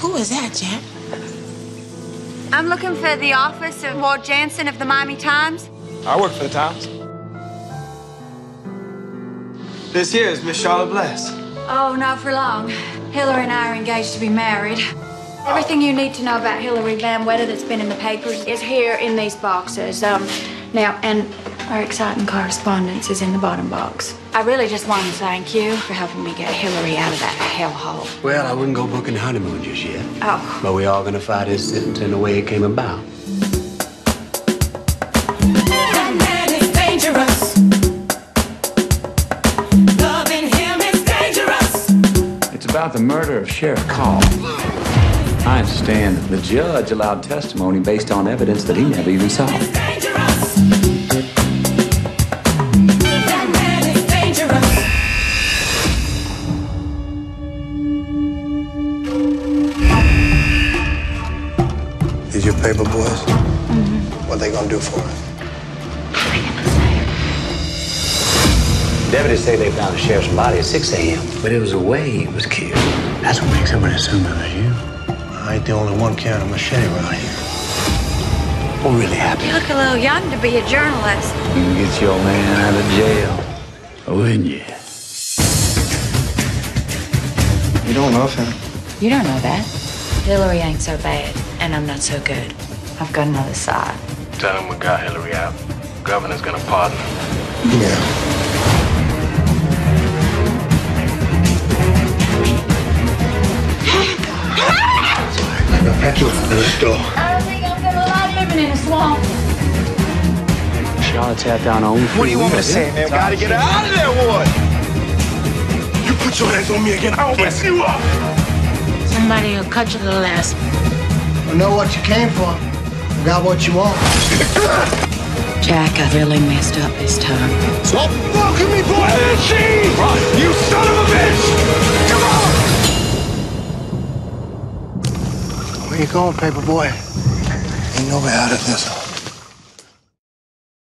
Who is that, Jack? I'm looking for the office of Ward Jansen of the Miami Times. I work for the Times. This here is Miss Charlotte Bless. Oh, not for long. Hillary and I are engaged to be married. Everything you need to know about Hillary Van Wetter that's been in the papers is here in these boxes. Um, now, and our exciting correspondence is in the bottom box. I really just want to thank you for helping me get Hillary out of that hellhole. Well, I wouldn't go booking the honeymoon just yet. Oh, But we are gonna fight this sentence in the way it came about. That man is dangerous. Loving him is dangerous. It's about the murder of Sheriff Call. I understand the judge allowed testimony based on evidence that he never even saw. These your paper boys? Mm-hmm. What they gonna do for us? Deputies say they found the sheriff's body at 6 a.m., but it was the way he was killed. That's what makes everybody assume it was you. I ain't the only one carrying a machete around here. What really happened? you look a little young to be a journalist. You can get your man out of jail, wouldn't you? You don't love him. You don't know that. Hillary ain't so bad, and I'm not so good. I've got another side. Tell him we got Hillary out. Governor's gonna pardon her. Yeah. I got petrol in the store. I don't think I'm gonna like living in a swamp. Charlotte tapped down on What do you want me to say, man? Gotta get her out of there, Ward. You put your hands on me again, I'll mess you up. Somebody will cut you to the last. I know what you came for. You got what you want. Jack, I really messed up this time. Stop fucking me, boy! Where is she? You son of a bitch! Come on! Where you going, paper boy? Ain't no way out of this.